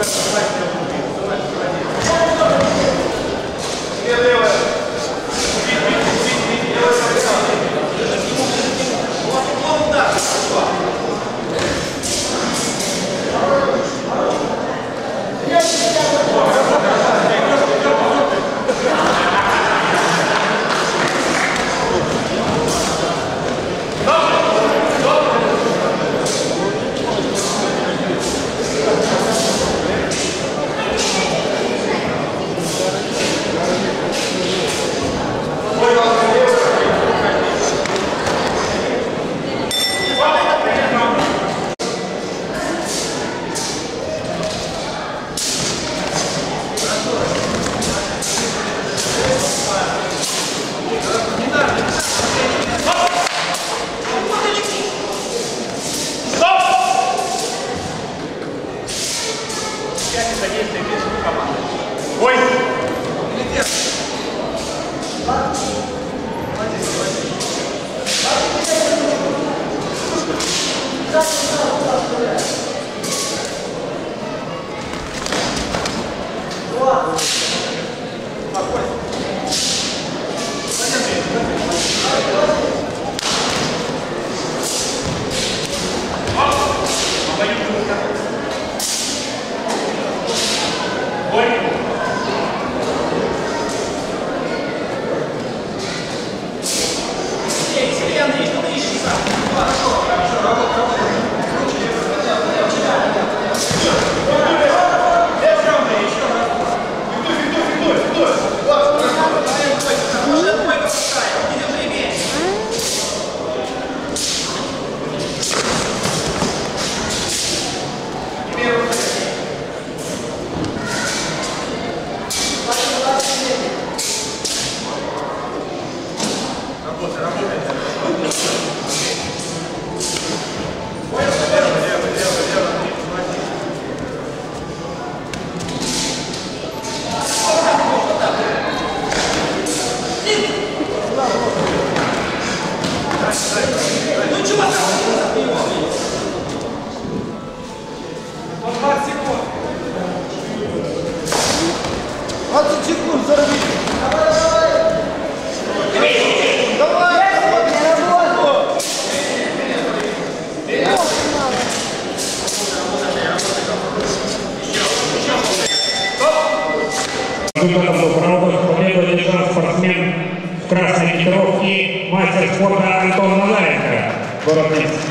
perspective секунд, зарви. Результатом был проводов победу спортсмен в красной ветровке, мастер спорта Антон Назаренко, город Минск.